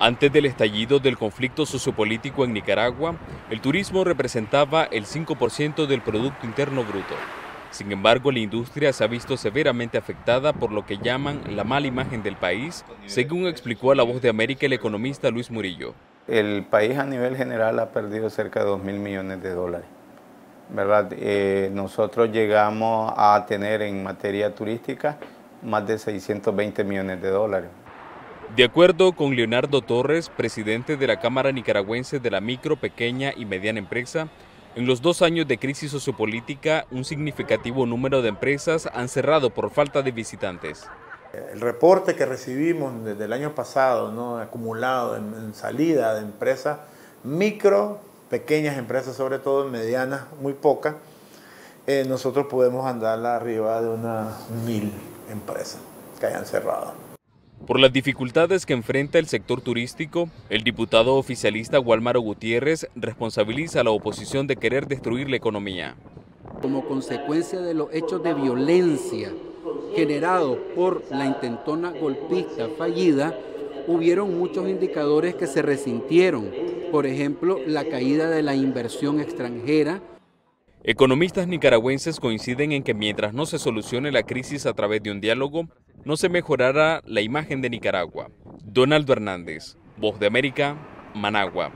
Antes del estallido del conflicto sociopolítico en Nicaragua, el turismo representaba el 5% del Producto Interno Bruto. Sin embargo, la industria se ha visto severamente afectada por lo que llaman la mala imagen del país, según explicó a La Voz de América el economista Luis Murillo. El país a nivel general ha perdido cerca de 2 mil millones de dólares. ¿verdad? Eh, nosotros llegamos a tener en materia turística más de 620 millones de dólares. De acuerdo con Leonardo Torres, presidente de la Cámara Nicaragüense de la Micro, Pequeña y Mediana Empresa, en los dos años de crisis sociopolítica, un significativo número de empresas han cerrado por falta de visitantes. El reporte que recibimos desde el año pasado, acumulado en, salida de empresas micro, pequeñas empresas, sobre todo medianas, muy pocas, eh, nosotros podemos andar arriba de unas mil empresas que hayan cerrado. Por las dificultades que enfrenta el sector turístico, el diputado oficialista Walmaro Gutiérrez responsabiliza a la oposición de querer destruir la economía. Como consecuencia de los hechos de violencia generados por la intentona golpista fallida, hubieron muchos indicadores que se resintieron. Por ejemplo, la caída de la inversión extranjera, Economistas nicaragüenses coinciden en que mientras no se solucione la crisis a través de un diálogo, no se mejorará la imagen de Nicaragua. Donaldo Hernández, Voz de América, Managua.